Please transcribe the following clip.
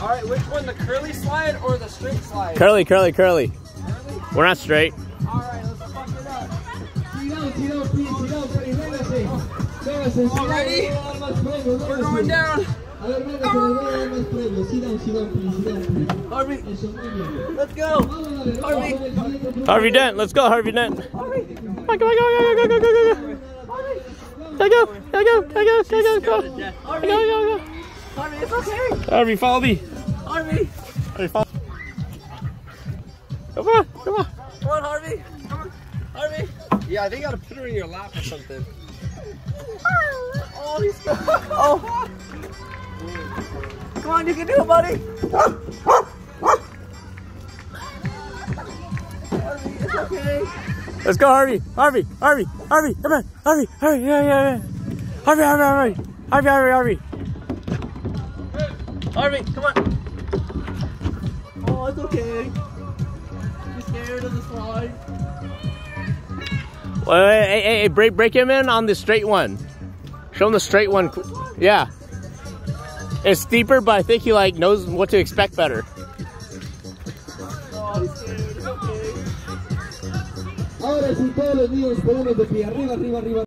Alright, which one, the curly slide or the straight slide? Curly, curly, curly. curly? We're not straight. Alright, let's fuck it up. Already? We're going down. Harvey, let's go. Harvey. Harvey Dent, let's go, Harvey Dent. Harvey. Come on, come on, go, go, go, go, go, go, go go, there go, there go, there go, go. Go, go, go. Harvey, it's okay. Harvey, follow me. Harvey. Harvey, follow. Come on, come on. Come on, Harvey. Come on. Harvey. Yeah, I think you gotta put her in your lap or something. oh, he's. Oh. Come on, you can do it, buddy. Harvey, it's okay. Let's go, Harvey. Harvey, Harvey, Harvey, come on. Harvey, Harvey, yeah, yeah, yeah. Harvey, Harvey, Harvey. Harvey, Harvey, Harvey. Harvey, come on. Oh, it's okay. You scared of the slide? Wait, hey, hey, hey, break, break him in on the straight one. Show him the straight one. Yeah. It's steeper, but I think he like knows what to expect better. Oh, Ahora sí, todos los niños ponemos de pie. Arriba, arriba, arriba.